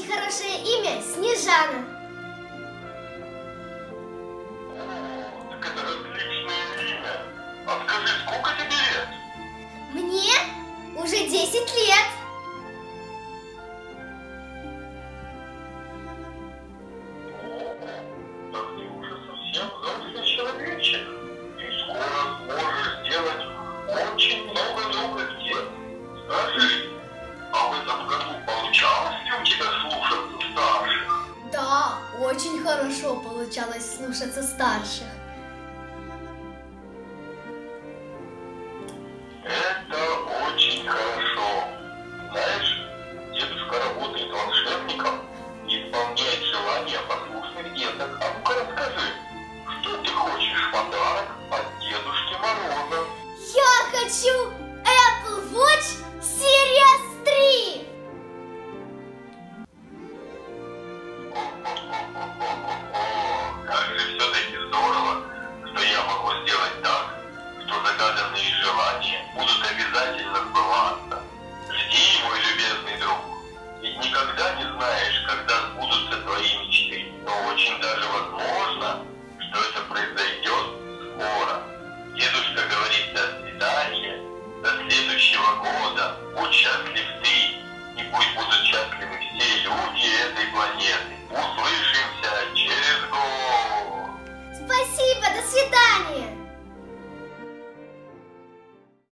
хорошее имя Снежана. Так это отличное имя. А скажи, сколько тебе лет? Мне уже 10 лет. Очень хорошо получалось слушаться старших. Загаданные желания будут обязательно сбываться. Жди, мой любезный друг, ведь никогда не знаешь, когда сбудутся твои мечты, но очень даже возможно, что это произойдет скоро. Дедушка говорит до свидания, до следующего года, будь счастлив ты, и пусть будут счастливы